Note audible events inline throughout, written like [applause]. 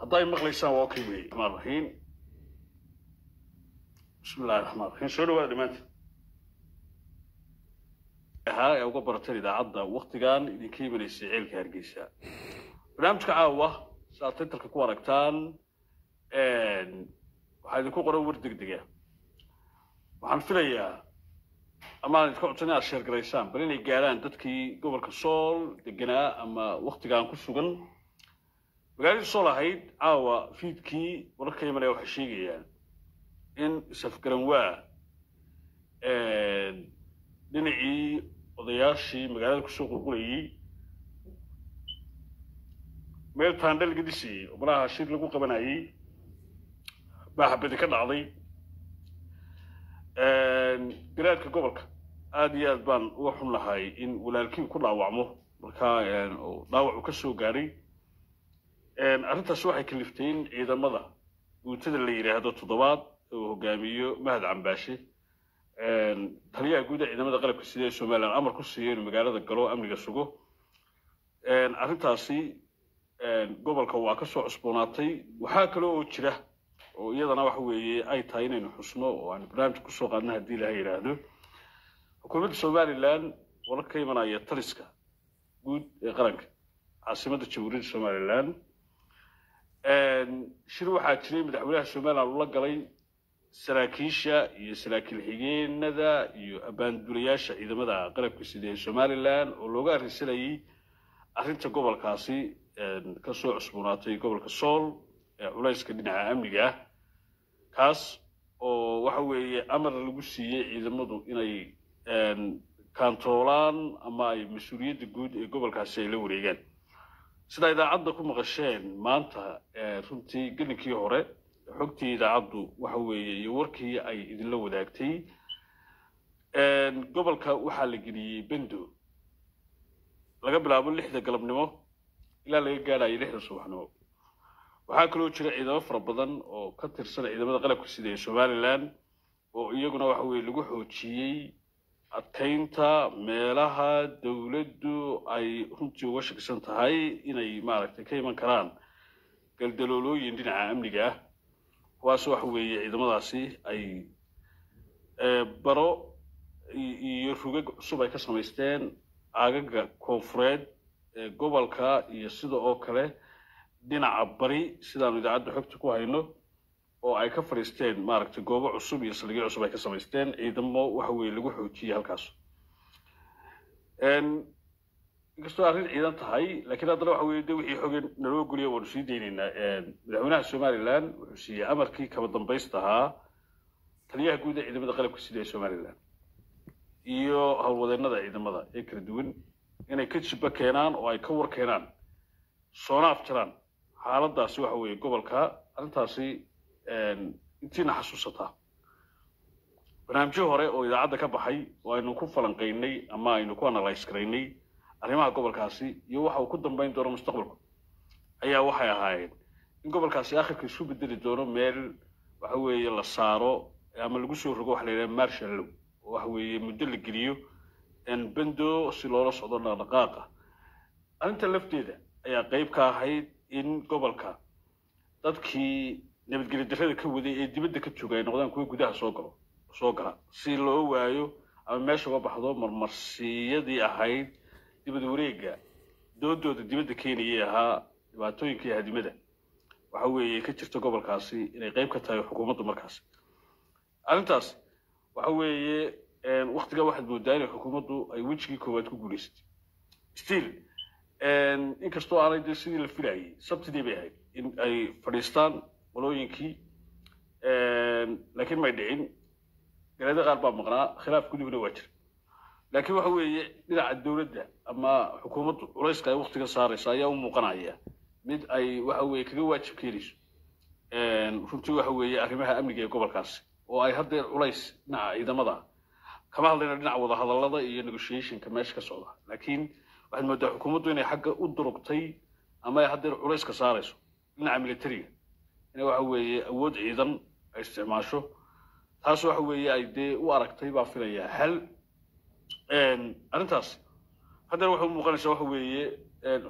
hadday maqlaysaan waa okay wey raxmaan raxiim bismi raxmaan raxiim soo dhawaada dhammaantiin ahaa ee uga barateen idaacadda waktigan idinka imanaysay ceelka hargeysa. Barnaamijka caawa siaad taytalka ku aragtaan waxaa idinku qoran war degdega. Waxaan filayaa ama aan idinka codsan inaad sheergaraysaan bal inay gaadhaan dadkii gobolka sool deganaa ama waktigaan ku sugan. Magaaladii sool ahayd caawa fiidkii wararka imanaya waxay sheegayaan in safgaranwaa dhinacii odayaashii magaalada ku soo qulqulayay. Meel taandhe laga dhisayey oo malaha shir lagu qabanayay. Baa xabadi ka dhacday garaadka gobolka aada iyo aad baan uga xun lahay in walaalkii ku dhaawacmo. Markaa dhaawac uu ka soo gaadhay arrintaas waxay kaliftay in ciidamada. Guutada la yidhaahdo toddobaad uu hogaamiyo mahad cambaashe taliyaha guud ciidamada qalabka sida ee somalilan amar ku siiyo inuu magaalada galo amniga sugo. Arrintaasi gobolka waa ka soo cusboonaatay. Waxaa kale oo jira oo iyadana waxa weeye ay tahay inaynu xusno oo aan barnaamijka ku soo qaadna haddii ilaha yidhaahdo xukuumadda somalilan warar ka imanaya taliska guud ee qaranka caasimadda jamhuuriyadda somalilan. Shir waxaa jiray madaxweynaha somalilan ula galay saraakiisha iyo saraakiil xigeenada iyo abaandulayaasha ciidamada qalabka sida somalilan oo looga arrinsanayay arrinta gobolkaasi ka soo cusboonaatay gobolka sool ee culayska dhinaca amniga ah kaas oo waxa weeye amar lagu siiyey ciidamadu inay kaantoolaan ama ay mas'uuliyadda guud ee gobolkaasi ay la wareegaan. Sidaa idaacadda ku maqasheen maanta runtii gelinkii hore xogtii idaacaddu waxa weeye iyo warkii ay idinla wadaagtay gobolka waxaa la geliyey bendo. Laga bilaabo lixda galabnimo ilaa laga gaadhayo lixda subaxnimo waxaa kaloo jira ciidamo fara badan oo ka tirsan ciidamada qalabka sida ee somalilan oo iyaguna waxa weye lagu xoojiyey adkaynta meelaha dowladdu ay runtii uga shakisan tahay inay maaragtay ka iman karaan galdaloolooyin dhinaca amniga ah. Kuwaas waxa weeye ciidamadaasi ay baro iyo rugag cusub ay ka samaysteen aagaga koonfureed ee gobolka iyo sida oo kale dhinaca bari sidaanu idaacadda xogta ku hayno oo ay ka fadhiisteen maaragtay goobo cusub iyo saldhigyo cusub ay ka samaysteen ciidamo waxa weeye lagu xoojiyey halkaas. Inkastoo arrin ciidan tahay laakiin haddana waxa weye de wixii xoge naloo goliya waanu sii daynaynaa. Madaxweynaha somalilan wuxuu siiyey amarkii kaba dambaysta ahaa taliyaha guud ee ciidamada qalabka sida ee somalilan iyo howlwadeennada ciidamada ee kala duwan inay ka jiba keenaan oo ay ka war keenaan soona afjaraan xaaladaasi waxa weeye gobolka arrintaasi intiina xasuusataa barnaamijyo hore oo idaacadda ka baxay oo aynu ku falanqaynay ama aynu ku analyse garaynay arrimaha gobolkaasi iyo waxa uu ku dambayn doono mustaqbalku ayaa waxay ahaayeen. In gobolkaasi akhirka isu bedeli doono meel waxa weeye la saaro ama lagu soo rogo waxa la yidhaha marshallow oo waxa weeye muddo la geliyo bendo si loola socdo dhaqdhaqaaqa. Arrinta lafteeda ayaa qayb ka ahayd in gobolka. Dadkii nabadgelyo darrada ka waday ee dibadda ka jooga ay noqdaan kuwa gudaha soo galo soo gala. Si loo waayo ama meesha uga baxdo marmarsiyadii ahayd dibad wareega doodooda dibadda keenayay ahaa dhibaatooyinkii hadimada. Waxa weeye ka jirta gobolkaasi inay qayb ka tahay xukuumaddu markaasi arrintaas waxa weeye waktigaa waxaad moodaa inay xukuumaddu ay wejigii koowaad ku guulaysatay still inkastoo aanay sidii la filayay sabtidii bay ahayd in ay fadhiistaan qolooyinkii laakiin may dhicin galeeda qaar baa maqnaa khilaaf gudubna waa jira laakiin waxa weeye dhinaca dowladda ama xukuumaddu culayska ay waktiga saaraysa ayaa u muuqanaya mid ay waxa weye kaga waajib keenayso runtii waxa weeye arrimaha amniga ee gobolkaasi oo ay haddeer culays dhinaca ciidamada kama hadlayna dhinaca wadahadallada iyo negotiationka meesha ka socda laakiin waxaad moodaa xukuumaddu inay xagga u durugtay ama ay haddeer culayska saarayso dhinaca militariga inay waxa weeye awood ciidan ay isticmaasho taas waxa weeye ay dee u aragtay baa filayaa hal arrintaas haddana waxay u muuqanaysaa waxa weeye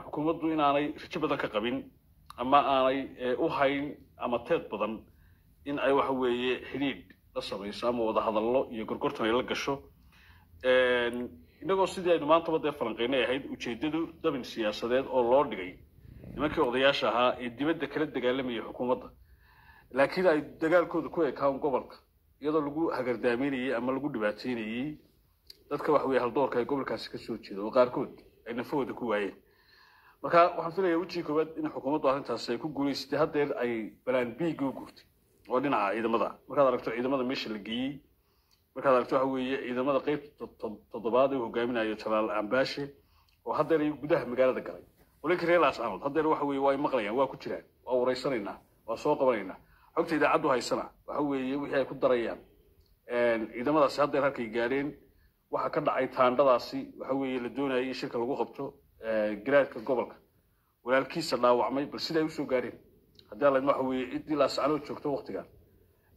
xukuumaddu inaanay rajo badan ka qabin ama aanay u hayn ama teed badan in ay waxa weeye xidhiidh la samayso ama wada hadallo iyo gorgortan ay la gasho inagoo sidii aynu maantaba dee falanqaynay ahayd ujeeddadu dabin siyaasadeed oo loo dhigay nimankii odayaasha ahaa ee dibadda kala dagaalamayay xukuumadda. Laakiin ay dagaalkooda ku ekaan gobolka iyadoo lagu hagardaameynayey ama lagu dhibaateynayey dadka waxa weye haldoorka ee gobolkaasi ka soo jeeda oo qaarkood ay nafahooda ku waayeen. Marka waxaan filayaa wejigii koowaad in xukuumaddu arrintaasi ay ku guulaysatay haddeer ay balaan biigga u guurtay oo dhinaca ciidamada. Markaad aragto ciidamada meesha la geeyey markaad aragto waxa weeye ciidamada qeybta toddobaad uu hogaaminayo jalaal ambaashe oo haddeer gudaha magaalada galay. Olinka reer haddeer waxa weeye waa ay maqlayaan waa ku jiraan waa wareysanaynaa waa soo qabanaynaa. Xogta idaacaddu haysana waxa weeye wixii ay ku darayaan ciidamadaasi haddeer halkay gaadheen waxa ka dhacay taandhadaasi waxa weeye la doonayay in shirka lagu qabto garaadka gobolka. Walaalkiisa dhaawacmay bal siday u soo gaadheen. Haddii alla waxa weeye ciddii laascaanood joogto waktigan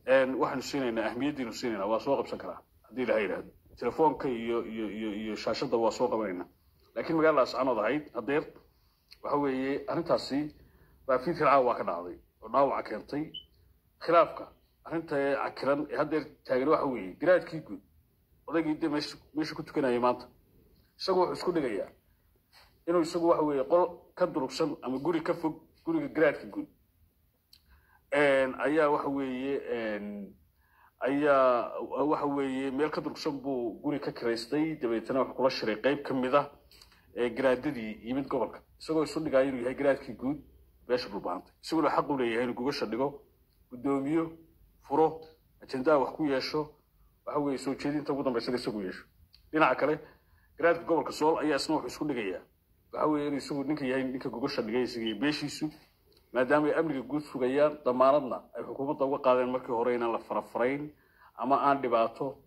waxaanu siinaynaa ahmiyaddiinu siinaynaa waa soo qabsan karaa haddii ilaha yidhaahdo telefoonka iyo iyo iyo iyo shaashadda waa soo qabanaynaa laakiin magaalada laascaanood ahayd haddeer waxa weeye arrintaasi baafiid fircaawa waa ka dhacday oo dhaawaca keentay. Khilaafka arrinta cakiran ee haddeer taagan waxa weeye garaadkii guud odaygii dee meesha meesha ku tukanayay maanta. Isagu wuxuu isku dhigayaa inuu isagu waxa weeye qol ka durugsan ama guri ka fog guriga garaadka guud ayaa waxa weeye ayaa waxa weeye meel ka durugsan buu guri ka kiraystay. Dabeetana wuxuu kula shiray qayb ka mid ah garaadadii yimid gobolka. Isagoo isu dhigaayo inuu yahay garaadkii guud beesha dhulbaantay isaguna xaq u leeyahay inuu gugasha dhigo guddoomiyo furo ajendaa wax ku yeesho. Waxa weeye soo jeedinta ugu dambaysana isagu yeesho. Dhinaca kale garaadka gobolka sool ayaa isna wuxuu isku dhigayaa. Waxa weeye inuu isagu ninka yahay ninka gugasha dhigay isaga beeshiisu maadaama ay amniga guud sugayaan damaanadna ay xukuumadda uga qaadeen markii hore inaan la farafarayn ama aan dhibaato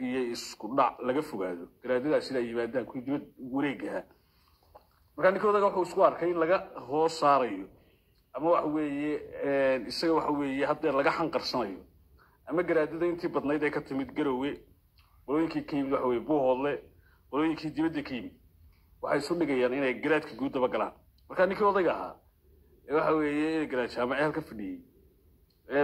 iyo isku dhac laga fogaado. Garaadadaas sida ay yimaadaan kuwii dibad wareegaha markaa ninka wuxuu isku arkay in laga hoos saarayo ama waxa weeye isaga waxa weeye haddeer laga xanqarsanayo ama garaadada intii badnayd ee ka timid garowe qolooyinkii ka yimid waxa weye buuhoodle qolooyinkii dibadda ka yimid. Waxay isu dhigayaan inay garaadka guud daba galaan. Markaa ninkii odayga ahaa waxa weeye inay garaad jaamace halka fadhiyey.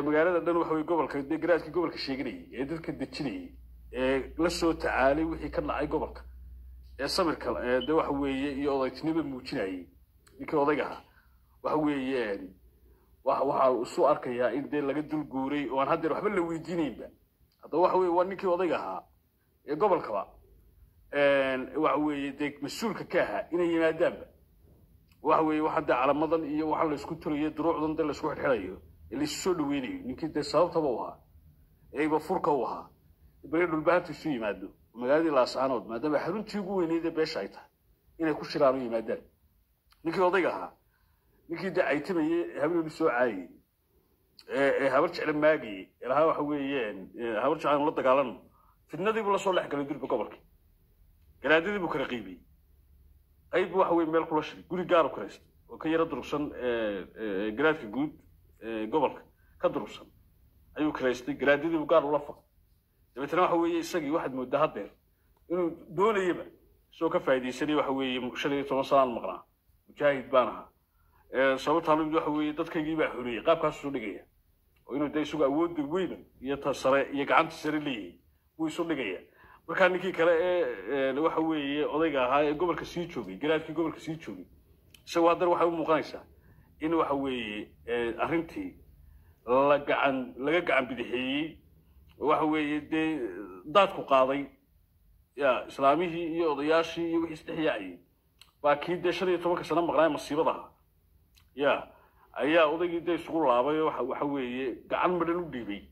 Magaalada dhan waxa weye gobolka dee garaadkii gobolka sheeganayay ee dadka dejinayay ee la soo tacaalay wixii ka dhacay gobolka. Ee samirka dee waxa weeye iyo odaytinima muujinayay ninkii odayga ahaa. Waxa weeye waxaa isu arkayaa in dee laga dul guuray oo aan haddeer waxba la weydiinaynba haddaba waxa weye waa ninkii odayga ahaa ee gobolkaba waxa weeye dee mas'uulka ka ahaa inay yimaadaanba waxa weeye waxa dee calamadan iyo waxaan la isku turayo duruucdan dee la isku xidxidhayo ee laisu soo dhaweynayo ninkii dee sababtaba u ahaa. Eeba furka u ahaa. Bari dhulbahantu isu yimaado. Magaaladii laascaanood maadaama xaruntii ugu weyneyd ee beesha ay tahay inay ku shiraan u yimaadaan. Ninkii odayga ahaa ninkii dee caytimayey habeenuu soo caayay. Ee habar jecla maagayey ee lahaa waxa weeye habar jeclaan la dagaalano. Fidnadii buu la soo dhex galay durba gobolkii. Garaadadii buu kala qiibiyey qayb waxa weye meel kula shiray guri gaaru karaystay oo ka yaro durugsan garaadka guud gobolka ka durugsan. Ayuu karaystay garaadadii buu gaar ula faqay. Dabeetana waxa weeye isagii waxaad moodaa haddeer inuu doonayaba isagoo ka faa'iidaysanaya waxa weeye shan iyo toban sanaan maqnaa. Mujaahid baan ahaa. Sababtaan mid waxa weeye dadkaygii baa xoreeyey qaabkaas isu dhigaya. Oo inuu dee isagu awoodda weyna iyo ta sare iyo gacanta sare leeyahay buu isu dhigaya markaa ninkii kale ee waxa weeye odayga ahaa ee gobolka sii joogay garaadkii gobolka sii joogay isagoo haddana waxay u muuqanaysaa in waxa weeye arrintii la gacan laga gacan bidixeeyey waxa weeye dee daadku qaaday ya islaamihii iyo odayaashii iyo wixii isdhexyaacayay baa kii dee shan iyo tobanka sano maqnaay masiibadaha ya ayaa odaygii dee isugu laabay oo waxa weeye gacan madhan u dhiibay.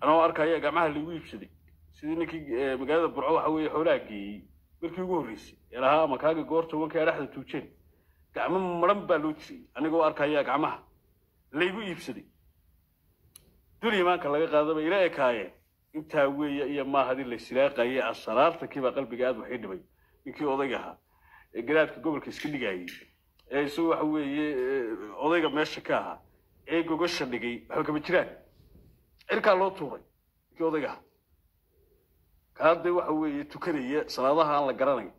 Anoo arkaya gacmaha lagu iibsaday sidii ninkii magaalada burco waxa weeye xoolaha geeyey markii ugu horreysay ee lahaa ama kaaga goorta wanka dhexda tuujeen. Gacmo maran baa loo jiray anigoo arkaya gacmaha. Laygu iibsaday. Dul imaanka laga qaadaba ila ekaayeen intaa weeye iyo maahadii la asaraarta kiibaa qalbiga aad waxii dhibay. Ninkii odayga ahaa ee garaadka gobolka iska dhigayay ee isagu waxa weeye odayga meesha ka ahaa ee gogasha dhigay waxba kama jiraan. Cirkaa loo tuuray ninkii odayga ahaa kaa dee waxa weeye tukanaya salaadaha aan la garanayn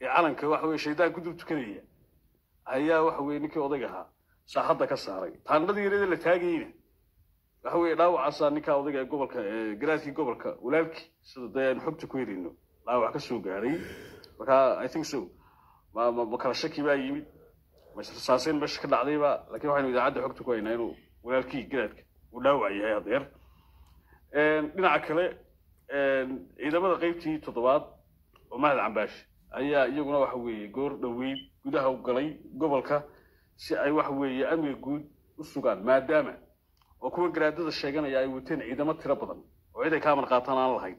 ee calanka waxa weye shaydaan ku dul tukanaya ayaa waxa weye ninkii odayga ahaa saaxadda ka saaray. Taandhadii yareeda la taagayeyna waxa weye dhaawacaasaa ninkaa odayga gobolka garaadkii gobolka walaalkii sida dee aynu xogta ku helino dhaawac ka soo gaaray. Marka i think so. Ma shaki baa yimid. Masrasaaseen meesha ka dhacdayba laakiin waxaynu idaacadda xogta ku haynaa inuu walaalkii garaadka uu dhaawac yahay hadeer dhinaca kale ciidamada qeybtii toddobaad oo mahad cambaash ayaa iyaguna waxa weeye goor dhoweyd gudaha u galay gobolka si ay waxa weeye amniga guud u sugaan maadaama oo kuwa garaadada sheeganaya ay wateen ciidamo tiro badan oo cid ay ka aan lahayn.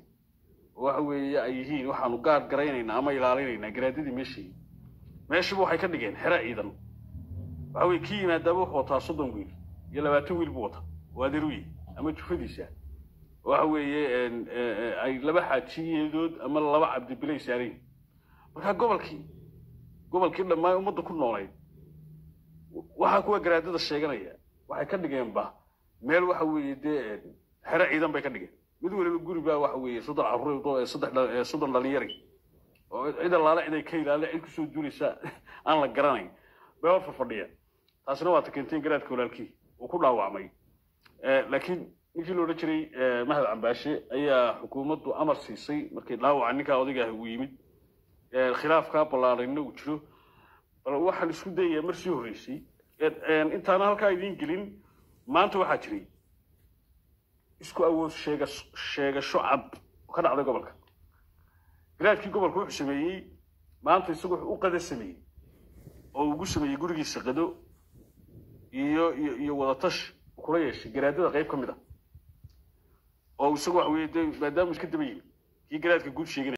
Oo waxa weeye ay yihiin waxaanu gaar garaynaynaa ama ilaalinaynaa garaadadii meeshii. Meeshiba waxay ka dhigeen xero ciidan. Waxa weye kii yimaadaaba wuxuu wataa soddon wiil iyo labaatan wiil buu wataa. Waa adeeruye ama jufadiisa waxa weeye ay laba xaajiyadood ama laba cabdibilay saarayn markaa gobolkii gobolkii dhammaan ummadda ku noolayd waxaa kuwa garaadada sheeganaya waxay ka dhigeenba meel waxa weeye dee xero ciidan bay ka dhigeen. Mid waliba guri baa waxa weeye soddon carruur soddon dhalinyari. Oo cid allaale ciday ka ilaale cid ku soo duulaysa [laughs] aan la garanayn. Bay hor fadhiya taasina waa ta keentay garaadka walaalkii uu ku dhaawacmay. Laakiin ninkii la odhan jiray mahad cambaashe ayaa xukuumaddu amar siisay markii dhaawaca ninkaa odayga ah uu yimid. Khilaafkaa ballaarayna uu jiro. Bal waxaan isku dayayaa mar sii horreysay intaana halkaa idiin gelin maanta waxaa jiray. Isku awood sheega sheegasho cad ka dhacday gobolka. Garaadkii gobolka wuxuu sameeyey maanta isagu wuxuu u qada sameeyey oo ugu sameeyey gurigiisa qado iyo iyo iyo wadatash kula yeeshay. Garaadada qayb ka mid ah oo isagu waxa weeye dee maadaama iska daba yimi kii garaadka guud sheeganaya